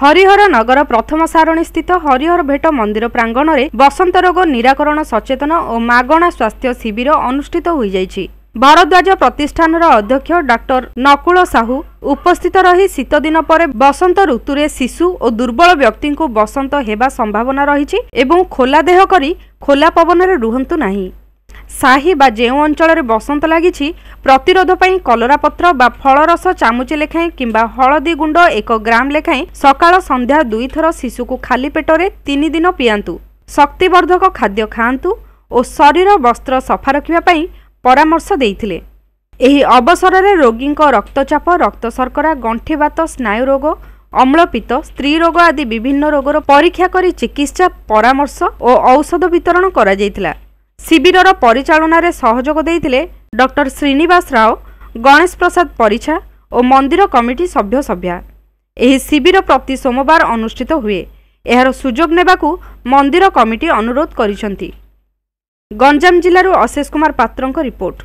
ହରିହର ନଗର ପ୍ରଥମ ସାରଣୀ ସ୍ଥିତ ହରିହର ଭେଟ ମନ୍ଦିର ପ୍ରାଙ୍ଗଣରେ ବସନ୍ତ ରୋଗ ନିରାକରଣ ସଚେତନ ଓ ମାଗଣା ସ୍ୱାସ୍ଥ୍ୟ ଶିବିର ଅନୁଷ୍ଠିତ ହୋଇଯାଇଛି। ଭାରଦ୍ୱାଜ ପ୍ରତିଷ୍ଠାନର ଅଧ୍ୟକ୍ଷ ଡାକ୍ତର ନକୁଳ ସାହୁ ଉପସ୍ଥିତ ରହି ଶୀତଦିନ ପରେ ବସନ୍ତ ଋତୁରେ ଶିଶୁ ଓ ଦୁର୍ବଳ ବ୍ୟକ୍ତିଙ୍କୁ ବସନ୍ତ ହେବା ସମ୍ଭାବନା ରହିଛି ଏବଂ ଖୋଲା ଦେହ କରି ଖୋଲା ପବନରେ ରୁହନ୍ତୁ ନାହିଁ। ସାହି ବା ଯେଉଁ ଅଞ୍ଚଳରେ ବସନ୍ତ ଲାଗିଛି ପ୍ରତିରୋଧ ପାଇଁ କଲରା ପତ୍ର ବା ଫଳରସ ଚାମୁଚେ ଲେଖାଏଁ କିମ୍ବା ହଳଦୀ ଗୁଣ୍ଡ ଏକ ଗ୍ରାମ ଲେଖାଏଁ ସକାଳ ସନ୍ଧ୍ୟା ଦୁଇଥର ଶିଶୁକୁ ଖାଲି ପେଟରେ ତିନି ଦିନ ପିଆନ୍ତୁ। ଶକ୍ତିବର୍ଦ୍ଧକ ଖାଦ୍ୟ ଖାଆନ୍ତୁ ଓ ଶରୀର ବସ୍ତ୍ର ସଫା ରଖିବା ପାଇଁ ପରାମର୍ଶ ଦେଇଥିଲେ। ଏହି ଅବସରରେ ରୋଗୀଙ୍କ ରକ୍ତଚାପ ରକ୍ତ ଶର୍କରା ଗଣ୍ଠିବାତ ସ୍ନାୟୁ ରୋଗ ଅମ୍ଳପିତ୍ତ ସ୍ତ୍ରୀ ରୋଗ ଆଦି ବିଭିନ୍ନ ରୋଗର ପରୀକ୍ଷା କରି ଚିକିତ୍ସା ପରାମର୍ଶ ଓ ଔଷଧ ବିତରଣ କରାଯାଇଥିଲା। ଶିବିରର ପରିଚାଳନାରେ ସହଯୋଗ ଦେଇଥିଲେ ଡକ୍ଟର ଶ୍ରୀନିବାସ ରାଓ ଗଣେଶ ପ୍ରସାଦ ପରିଛା ଓ ମନ୍ଦିର କମିଟି ସଭ୍ୟ ସଭ୍ୟା। ଏହି ଶିବିର ପ୍ରତି ସୋମବାର ଅନୁଷ୍ଠିତ ହୁଏ। ଏହାର ସୁଯୋଗ ନେବାକୁ ମନ୍ଦିର କମିଟି ଅନୁରୋଧ କରିଛନ୍ତି। ଗଞ୍ଜାମ ଜିଲ୍ଲାରୁ ଅଶେଷ କୁମାର ପାତ୍ରଙ୍କ ରିପୋର୍ଟ।